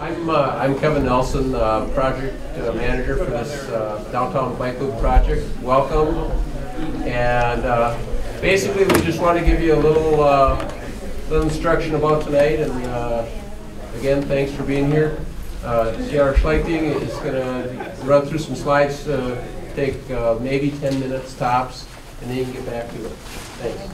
I'm, uh, I'm Kevin Nelson, uh, project uh, manager for this uh, downtown bike loop project. Welcome. And uh, basically, we just want to give you a little, uh, little instruction about tonight. And again, thanks for being here. Uh, Ciara Schlichting is going to run through some slides, take maybe 10 minutes tops, and then you can get back to it. Thanks.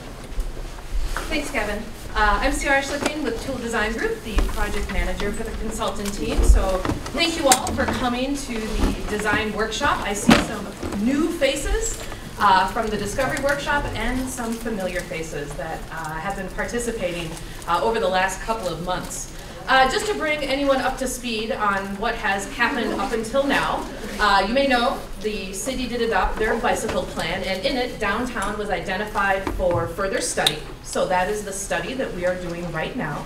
Thanks, Kevin. Uh, I'm Ciara Schlichting with Toole Design Group, the project manager for the consultant team. So thank you all for coming to the design workshop. I see some new faces uh, from the discovery workshop and some familiar faces that uh, have been participating uh, over the last couple of months. Uh, just to bring anyone up to speed on what has happened up until now, uh, you may know the city did adopt their bicycle plan, and in it, downtown was identified for further study. So that is the study that we are doing right now.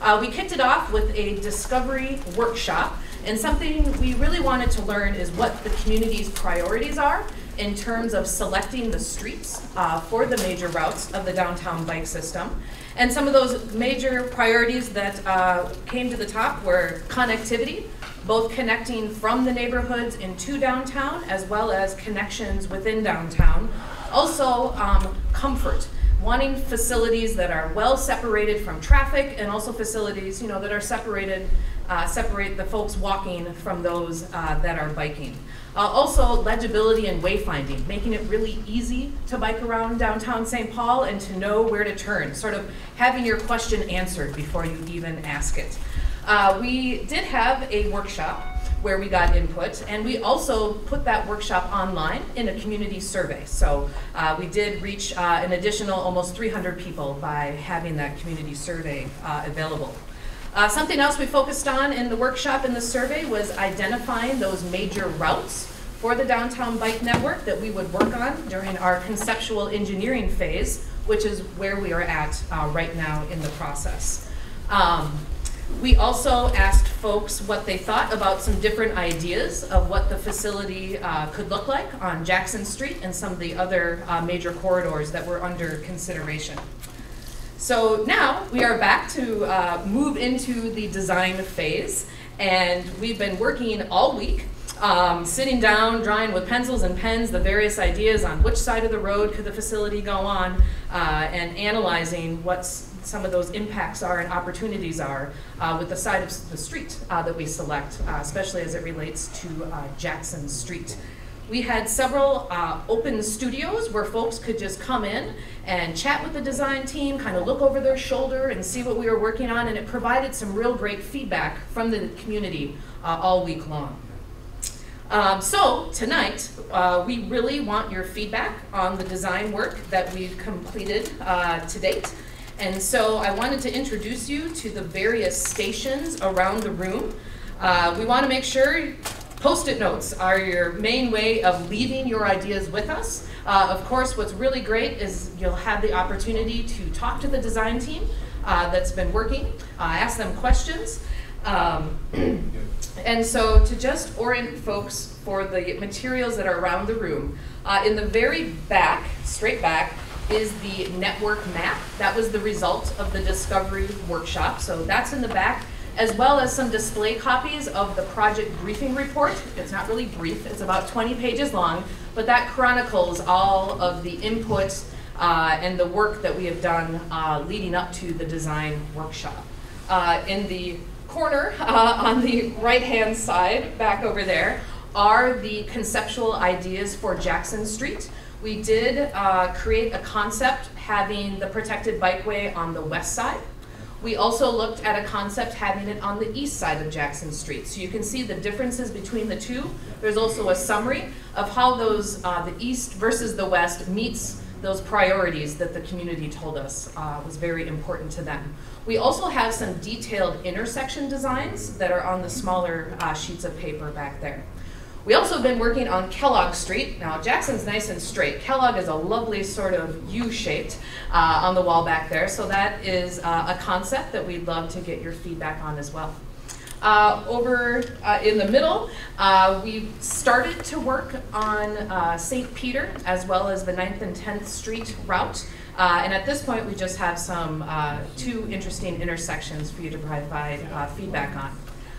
Uh, we kicked it off with a discovery workshop, and something we really wanted to learn is what the community's priorities are in terms of selecting the streets uh, for the major routes of the downtown bike system. And some of those major priorities that uh, came to the top were connectivity, both connecting from the neighborhoods into downtown as well as connections within downtown. Also, um, comfort, wanting facilities that are well separated from traffic and also facilities, you know, that are separated, uh, separate the folks walking from those uh, that are biking. Uh, also, legibility and wayfinding, making it really easy to bike around downtown St. Paul and to know where to turn, sort of having your question answered before you even ask it. Uh, we did have a workshop where we got input, and we also put that workshop online in a community survey. So uh, we did reach uh, an additional almost 300 people by having that community survey uh, available. Uh, something else we focused on in the workshop in the survey was identifying those major routes for the downtown bike network that we would work on during our conceptual engineering phase, which is where we are at uh, right now in the process. Um, we also asked folks what they thought about some different ideas of what the facility uh, could look like on Jackson Street and some of the other uh, major corridors that were under consideration. So now we are back to uh, move into the design phase, and we've been working all week, um, sitting down, drawing with pencils and pens the various ideas on which side of the road could the facility go on, uh, and analyzing what some of those impacts are and opportunities are uh, with the side of the street uh, that we select, uh, especially as it relates to uh, Jackson Street. We had several uh, open studios where folks could just come in and chat with the design team, kind of look over their shoulder and see what we were working on, and it provided some real great feedback from the community uh, all week long. Um, so tonight, uh, we really want your feedback on the design work that we've completed uh, to date. And so I wanted to introduce you to the various stations around the room. Uh, we want to make sure Post-it notes are your main way of leaving your ideas with us. Uh, of course, what's really great is you'll have the opportunity to talk to the design team uh, that's been working, uh, ask them questions. Um, and so to just orient folks for the materials that are around the room, uh, in the very back, straight back, is the network map. That was the result of the discovery workshop. So that's in the back as well as some display copies of the project briefing report. It's not really brief, it's about 20 pages long, but that chronicles all of the input uh, and the work that we have done uh, leading up to the design workshop. Uh, in the corner uh, on the right-hand side, back over there, are the conceptual ideas for Jackson Street. We did uh, create a concept having the protected bikeway on the west side we also looked at a concept having it on the east side of Jackson Street. So you can see the differences between the two. There's also a summary of how those, uh, the east versus the west meets those priorities that the community told us uh, was very important to them. We also have some detailed intersection designs that are on the smaller uh, sheets of paper back there. We also have been working on Kellogg Street. Now, Jackson's nice and straight. Kellogg is a lovely sort of U-shaped uh, on the wall back there. So that is uh, a concept that we'd love to get your feedback on as well. Uh, over uh, in the middle, uh, we started to work on uh, St. Peter as well as the 9th and 10th Street route. and at this point, we just have some two interesting intersections for you to provide feedback on.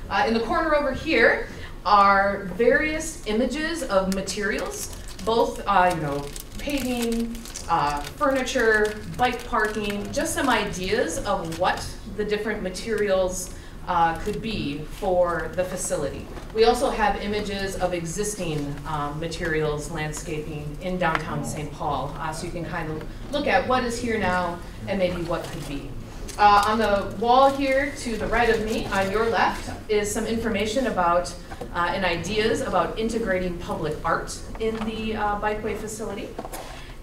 Uh, in the corner over here are various images of materials, both uh, you know paving, uh, furniture, bike parking, just some ideas of what the different materials uh, could be for the facility. We also have images of existing um, materials, landscaping in downtown St. Paul, uh, so you can kind of look at what is here now and maybe what could be. Uh, on the wall here to the right of me, on your left, is some information about uh, and ideas about integrating public art in the uh, bikeway facility.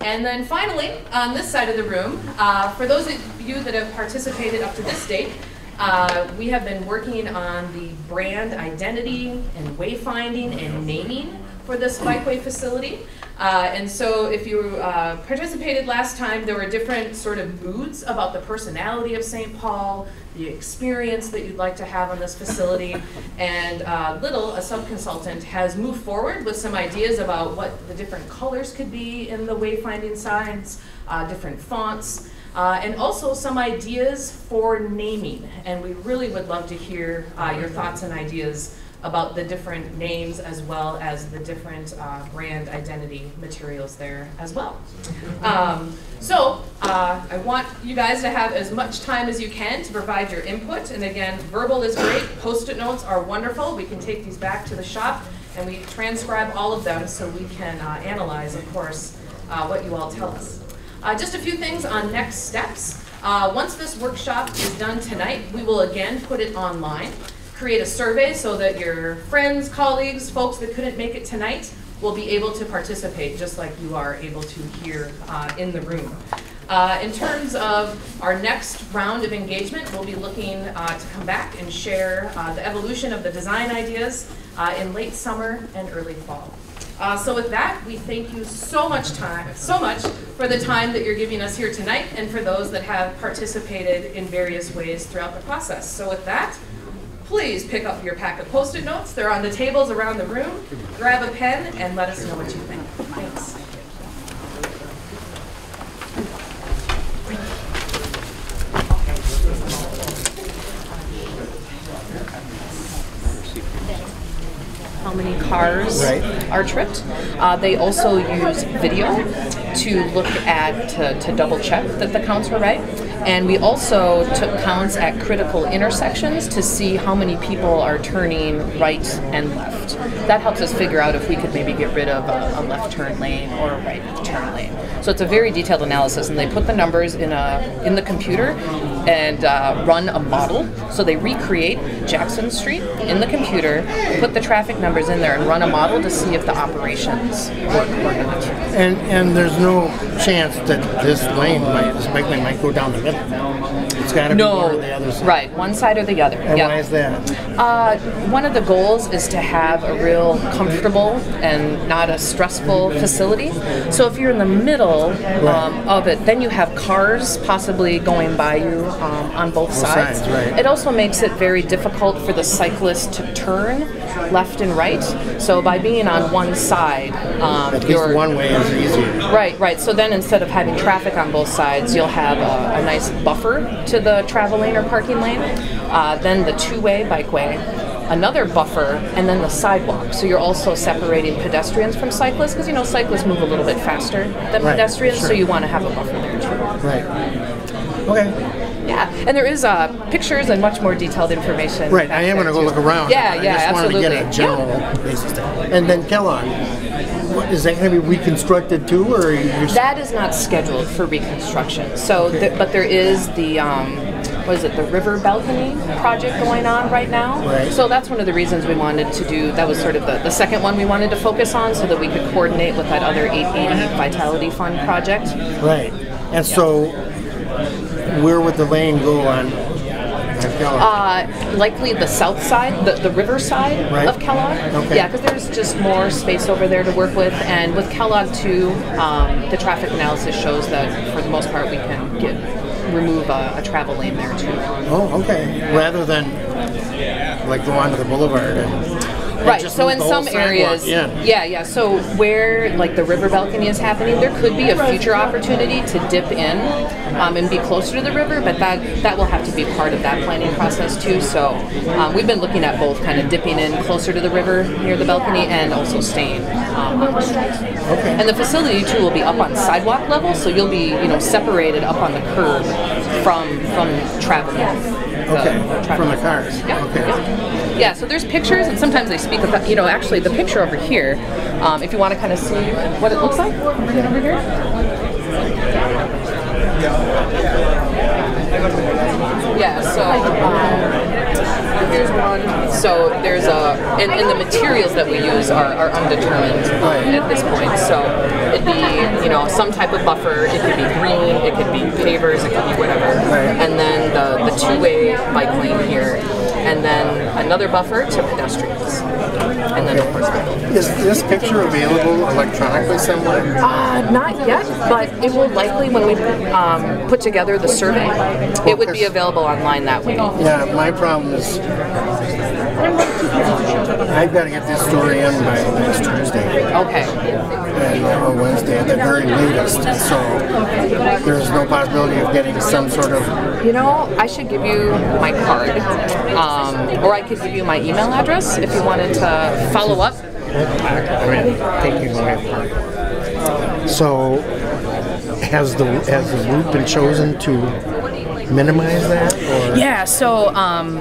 And then finally, on this side of the room, uh, for those of you that have participated up to this date, uh, we have been working on the brand identity and wayfinding and naming for this bikeway facility. Uh, and so if you uh, participated last time, there were different sort of moods about the personality of St. Paul, the experience that you'd like to have on this facility. And uh, Little, a sub-consultant, has moved forward with some ideas about what the different colors could be in the wayfinding signs, uh, different fonts, uh, and also some ideas for naming. And we really would love to hear uh, your thoughts and ideas about the different names as well as the different uh, brand identity materials there as well. Um, so uh, I want you guys to have as much time as you can to provide your input. And again, verbal is great. Post-it notes are wonderful. We can take these back to the shop and we transcribe all of them so we can uh, analyze, of course, uh, what you all tell us. Uh, just a few things on next steps. Uh, once this workshop is done tonight, we will again put it online create a survey so that your friends, colleagues, folks that couldn't make it tonight will be able to participate just like you are able to here uh, in the room. Uh, in terms of our next round of engagement, we'll be looking uh, to come back and share uh, the evolution of the design ideas uh, in late summer and early fall. Uh, so with that, we thank you so much time, so much for the time that you're giving us here tonight and for those that have participated in various ways throughout the process. So with that, please pick up your pack of post-it notes. They're on the tables around the room. Grab a pen and let us know what you think. Thanks. how many cars right. are tripped. Uh, they also use video to look at to, to double check that the counts were right. And we also took counts at critical intersections to see how many people are turning right and left. That helps us figure out if we could maybe get rid of a, a left turn lane or a right turn lane. So it's a very detailed analysis, and they put the numbers in a in the computer and uh, run a model. So they recreate Jackson Street in the computer, put the traffic numbers in there, and run a model to see if the operations work or not. And and there's no chance that this lane, might, this bike lane, might go down the middle. Got to No, be one or the other side. right, one side or the other. And yeah. why is that? Uh, one of the goals is to have a real comfortable and not a stressful facility. So if you're in the middle um, of it, then you have cars possibly going by you um, on both sides. sides, right. It also makes it very difficult for the cyclist to turn left and right. So by being on one side, um, At least one way is easier. Right, right. So then instead of having traffic on both sides, you'll have a, a nice buffer to the travel lane or parking lane. Uh, then the two-way bikeway, another buffer, and then the sidewalk. So you're also separating pedestrians from cyclists because you know cyclists move a little bit faster than Right, pedestrians, so you want to have a buffer there too. Right. Okay. Yeah, and there is uh, pictures and much more detailed information. Right. I am going to go look around. Yeah, I yeah, just wanted absolutely. to get a general basis. there. And then Kellogg, is that going to be reconstructed too, or That is not scheduled for reconstruction. So, th- but there is the um, what is it, the river balcony project going on right now. Right. So that's one of the reasons we wanted to do. That was sort of the, the second one we wanted to focus on, so that we could coordinate with that other 8-80 Vitality Fund project. right? And so, where would the lane go on? Uh, likely the south side, the, the river side Right. of Kellogg. Okay. Yeah, because there's just more space over there to work with, and with Kellogg too, um, the traffic analysis shows that for the most part we can get remove a, a travel lane there too. oh, okay. Rather than like go onto the boulevard and Right. So in some areas, in. yeah, yeah. So where like the river balcony is happening, there could be a future opportunity to dip in um, and be closer to the river, but that that will have to be part of that planning process too. So um, we've been looking at both, kind of dipping in closer to the river near the balcony, and also staying um, on the street. Okay. And the facility too will be up on sidewalk level, so you'll be you know separated up on the curb from from traveling. the Okay, traffic. from the cars. Yeah, Okay. yeah. Yeah, so there's pictures, and sometimes they speak about, you know, actually the picture over here, um, if you want to kind of see what it looks like, bring it over here. Yeah, so um, here's one. So there's a, and, and the materials that we use are, are undetermined um, at this point. So it'd be, you know, some type of buffer. It could be green, it could be pavers, it could be whatever. And then the, the two-way bike lane here, and then another buffer to pedestrians. And then of course. Is this picture available electronically somewhere? Uh, not yet, but it will likely, when we um, put together the survey, it would be available online that way. Yeah, my problem is I've got to get this story in by next Tuesday Okay. and, uh, or Wednesday at the very latest. So there's no possibility of getting some sort of You know, I should give you my card, um, or I could give you my email address if you wanted to follow up. I mean, taking away part. So has the has the route been chosen to minimize that? Or? Yeah, so um,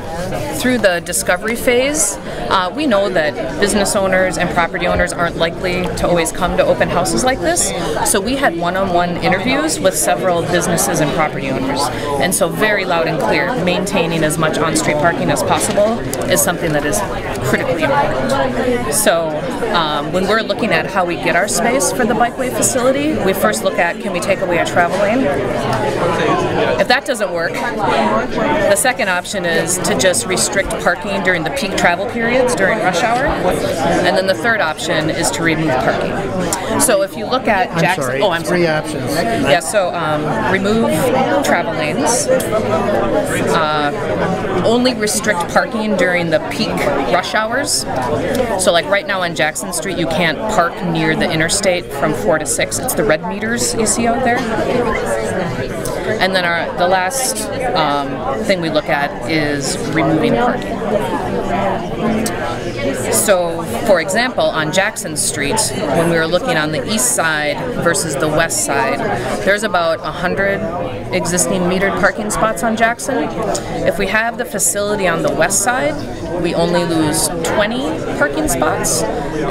through the discovery phase, uh, we know that business owners and property owners aren't likely to always come to open houses like this. So we had one on one interviews with several businesses and property owners. And so, very loud and clear, maintaining as much on street parking as possible is something that is critically important. So, um, when we're looking at how we get our space for the bikeway facility, we first look at can we take away a travel lane? If that doesn't work, the second option is to just restrict parking during the peak travel periods during rush hour. And then the third option is to remove parking. So if you look at I'm Jackson, sorry. oh, I'm three sorry. options. Yeah, so um, remove travel lanes. Uh, only restrict parking during the peak rush hours. So, like right now on Jackson Street, you can't park near the interstate from 4 to 6. It's the red meters you see out there. And then our the last um, thing we look at is removing parking. So, for example, on Jackson Street, when we were looking on the east side versus the west side, there's about 100 existing metered parking spots on Jackson. If we have the facility on the west side, we only lose 20 parking spots.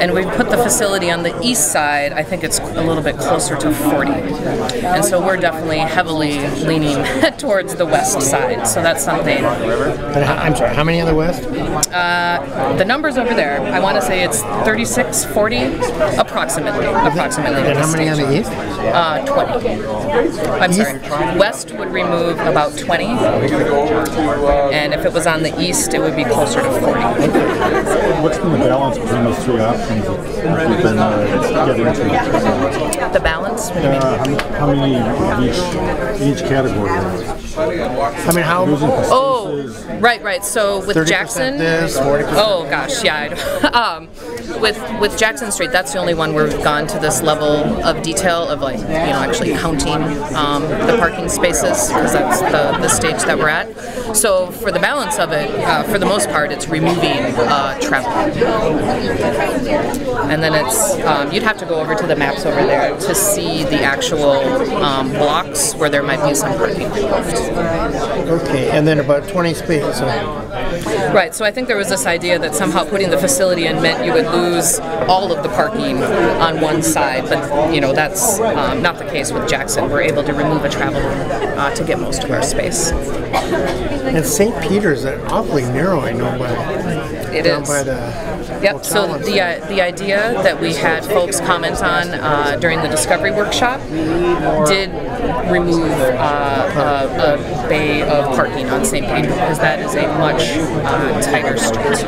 And we put the facility on the east side, I think it's a little bit closer to 40. And so we're definitely heavily leaning towards the west side. So that's something And how- I'm sorry. How many on the west? the numbers over there, I want to say it's 36, 40, approximately. Approximately. And how many on the east? Uh, 20. I'm sorry. West would remove about 20, and if it was on the east, it would be closer to 40. What's been the balance between those three options that we've been uh, getting into? The balance? What do you mean? Uh, how, how many of each, each category? I mean, how? Oh, right, right. So with Jackson, this, 40%. oh gosh, yeah. I don't- um, with with Jackson Street, that's the only one where we've gone to this level of detail of like you know actually counting um, the parking spaces because that's the, the stage that we're at. So for the balance of it, uh, for the most part, it's removing uh, travel, and then it's um, you'd have to go over to the maps over there to see the actual um, blocks where there might be some parking removed. Okay, and then about 20 spaces. Right, so I think there was this idea that somehow putting the facility in meant you would lose all of the parking on one side, but you know that's um, not the case with Jackson. We're able to remove a travel uh, to get most of our space. and St. Peter's is awfully narrow. I know by It down is. by the Yep. So the uh, the idea that we had folks comment on uh, during the discovery workshop did remove uh, bay of parking on St. Peter because that is a much uh, tighter street.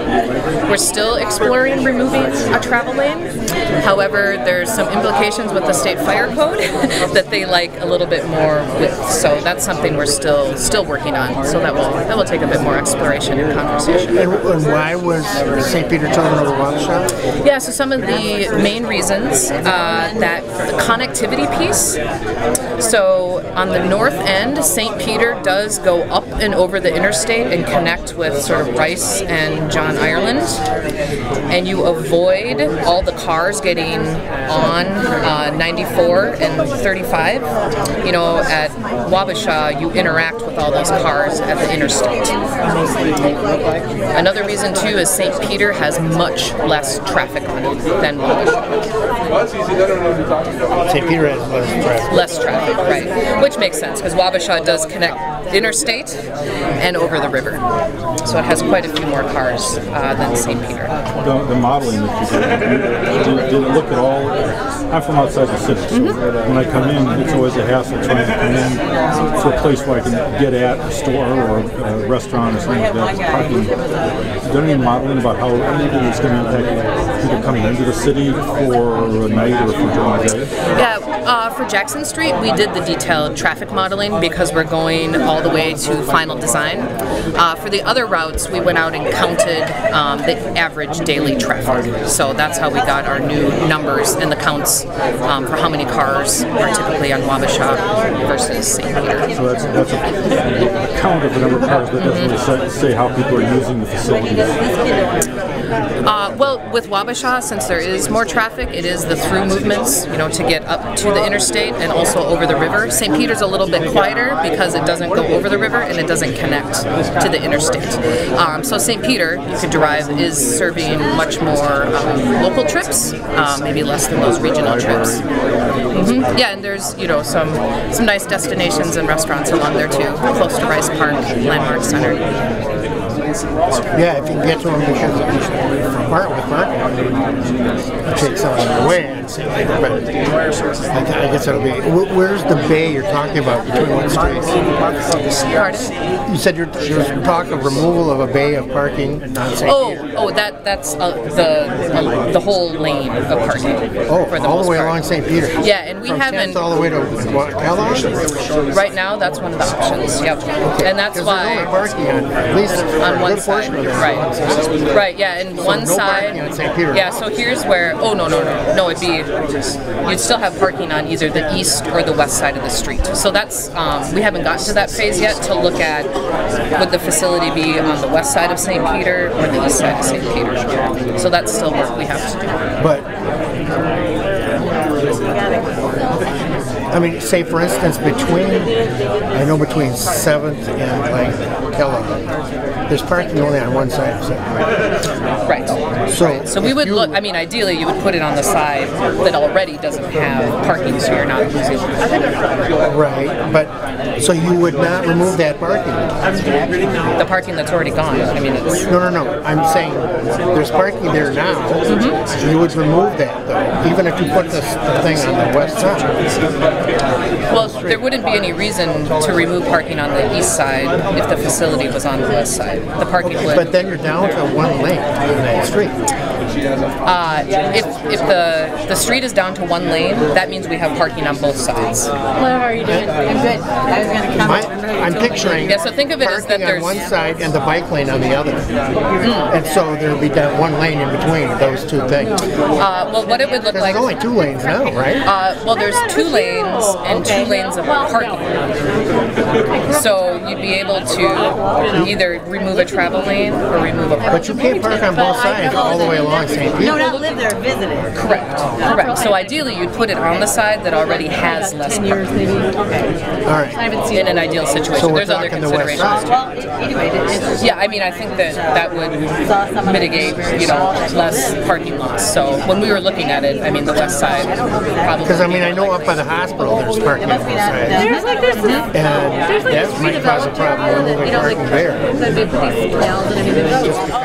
We're still exploring removing a travel lane. However, there's some implications with the state fire code that they like a little bit more width. So that's something we're still still working on. So that will that will take a bit more exploration and conversation. And, and why was St. Peter chosen over Wabasha? Yeah, so some of the main reasons uh, that the connectivity piece. So on the north end, St. Peter does go up and over the interstate and connect with sort of Rice and John Ireland, and you avoid all the cars getting on uh, 94 and 35. You know, at Wabasha, you interact with all those cars at the interstate. Another reason too is St. Peter has much less traffic on it than Wabasha. St. Peter has less traffic. Less traffic, right? Which makes sense because Wabasha does connect interstate and over the river, so it has quite a few more cars uh, than St. Peter. The, the modeling that you did, did, it look at all? I'm from outside the city, so when I come in, it's always a hassle trying to come in to a place where I can get at a store or a restaurant or something like that. Parking. Is there any modeling about how it's going to impact people coming into the city for a night or for during the day? Yeah, uh, for Jackson Street, we did the detailed traffic modeling because we're going all the way to final design. Uh, for the other routes, we went out and counted um, the average daily traffic. So that's how we got our new numbers and the counts um, for how many cars are typically on Wabasha versus St. Peter. So that's, that's a count of the number of cars, but doesn't really say, say how people are using the facilities. Uh, well, with Wabasha, since there is more traffic, it is the through movements, you know, to get up to the interstate and also over the river. St. Peter's a little bit quieter because it doesn't go over the river and it doesn't connect to the interstate. Um, so St. Peter, you could derive, is serving much more um, local trips, uh, maybe less than those regional trips. hmm Yeah, and there's you know some some nice destinations and restaurants along there too, close to Rice Park Landmark Center. Yeah, if you can get to them because from Bart with Bart, it takes some away. I'd say. But I, th- I guess it'll be. wh- Where's the bay you're talking about between what streets? Pardon? You said you're, there's talk of removal of a bay of parking. Oh, oh, that that's uh, the uh, the whole lane of parking. Oh, for the all the way part. along St. Peter. Yeah, and we From haven't. all the way to what, Kellogg? Right now, that's one of the options. Yep, and that's Because only why parking on at least on a one side, right, right, yeah, and one no side. parking on St. Peter. Yeah, so here's where. Oh no, no, no, no. It'd be you'd still have parking on either the east or the west side of the street. So that's um, we haven't gotten to that phase yet to look at would the facility be on the west side of St. Peter or the east side of St. Peter. So that's still work we have to do. But I mean, say for instance, between I know between Seventh and like Kellogg, there's parking only on one side of Seventh. Right. So, So we would look. I mean, ideally, you would put it on the side that already doesn't have parking, so you're not losing. right, but so you would not remove that parking. the parking that's already gone. I mean, it's No, no, no. I'm saying there's parking there now. Mm-hmm. You would remove that though, even if you put this the thing on the west side. well, there wouldn't be any reason to remove parking on the east side if the facility was on the west side. The parking would. But then you're down to one lane on that street. Uh, if if the the street is down to one lane, that means we have parking on both sides. How are you doing? I'm good. I was gonna come. My, I'm picturing Yeah, so think of it as that parking on there's- one side and the bike lane on the other, and so there'll be that one lane in between those two things. Uh, well, what it would look like... There's only two lanes now, right? Uh, well, there's two lanes and two lanes of parking. So you'd be able to either remove a travel lane or remove a parking lot. But you can't park on both sides all the way along St. No, Peter. not live there, visit it. Correct. Correct. So ideally, you'd put it on the side that already has less Ten years parking. maybe. Okay. All right. I haven't seen In an ideal situation, So we're there's other talking the west considerations. side. too. Well, anyway, it's Yeah, I mean, I think that that would mitigate, you know, less parking loss. So when we were looking at it, I mean, the west side probably. Because I mean, I know up by the hospital there's parking on both sides, There's like there's this, and there's like that this might cause a redeveloped problem area that removing you know like parking there. could be pretty nails and everything.